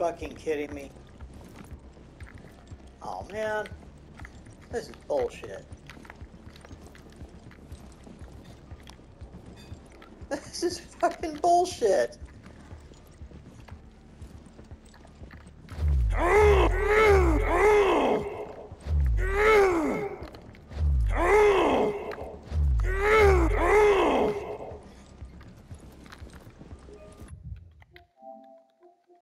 fucking kidding me? Oh man. This is bullshit. This is fucking bullshit.